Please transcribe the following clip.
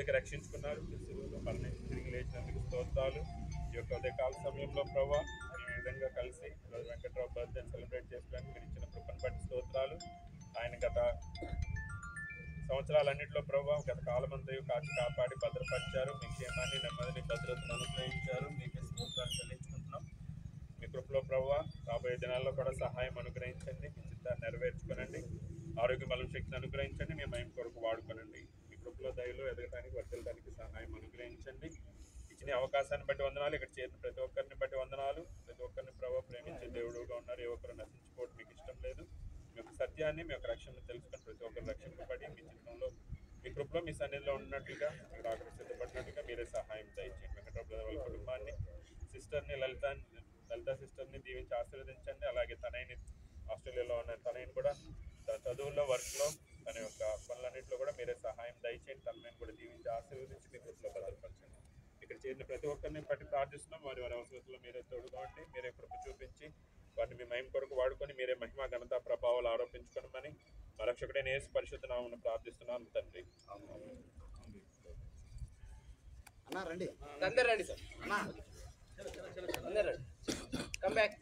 వెతికి రక్షించుకున్నారు మీ శిలువలో మరణించి తిరిగి లేచినందుకు స్తోత్రాలు. ఈ యొక్క ఉదయకాల సమయంలో ప్రభా ఈ విధంగా కలిసి ఈరోజు వెంకట్రావు బర్త్డే సెలబ్రేట్ చేసుకోవడానికి మీరు ఇచ్చిన కృపను బట్టి స్తోత్రాలు. ఆయన గత సంవత్సరాలన్నింటిలో ప్రభావ గత కాలమంతయు కాచి కాపాడి భద్రపరిచారు. మీ క్షేమాన్ని నెమ్మదిని భద్రతను అనుగ్రహించారు. మీకే స్తోత్రాలు చెల్లించుకుంటున్నాం. మీ కృపలో ప్రభావ రాబోయే దినాల్లో కూడా సహాయం అనుగ్రహించండి. మీ చిత్తాన్ని నెరవేర్చుకోనండి. ఆరోగ్య బలం శక్తిని అనుగ్రహించండి. మీ ఆయన కొరకు వాడుకోనండి. మీ దయలో ఎదగడానికి వర్తిల్లడానికి సహాయం అనుగ్రహించండి. ఇచ్చిన అవకాశాన్ని బట్టి వందనాలు. ఇక్కడ చేరిన ప్రతి ఒక్కరిని బట్టి వందనాలు. ప్రతి ఒక్కరిని ప్రభావ ప్రేమించే దేవుడుగా ఉన్నారు. ఏ ఒక్కరు నశించుకోవడం మీకు ఇష్టం లేదు. మీ యొక్క సత్యాన్ని మీ యొక్క రక్షణను తెలుసుకొని ప్రతి ఒక్కరు రక్షింపబడి మీ చిత్రంలో మీ కృపలో మీ సన్నిధిలో ఉన్నట్లుగా మీరు ఆకర్షితపడినట్టుగా మీరే సహాయం దయచేయండి. వెంకటరావు వాళ్ళ కుటుంబాన్ని సిస్టర్ని లలిత లలిత సిస్టర్ని దీవించి ఆశీర్వదించండి. అలాగే తనని ఆస్ట్రేలియాలో ఉన్న తనని కూడా తన చదువుల్లో వర్క్లో తన యొక్క పనులన్నింటిలో కూడా మీరే సహాయం దయచేయండి తనని కూడా దీవించి ఆశీర్వదించి మీ కృపలో భద్రపరచండి ఇక్కడ చేరిన ప్రతి ఒక్కరిని బట్టి ప్రార్థిస్తున్నాం. వారి వారి అవసరతలో మీరే తోడుగా ఉండి మీరే కృప చూపించి వారిని మీ మహిమ కొరకు వాడుకొని మీరే మహిమ ఘనత ప్రభావాలు ఆరోపించుకోనమని మరక్షకుడైన యేసు పరిశుద్ధ నామమున ప్రార్థిస్తున్నాం తండ్రి. అన్నా రండి. అందరు రండి సార్. అన్నా. అందరు రండి. Come back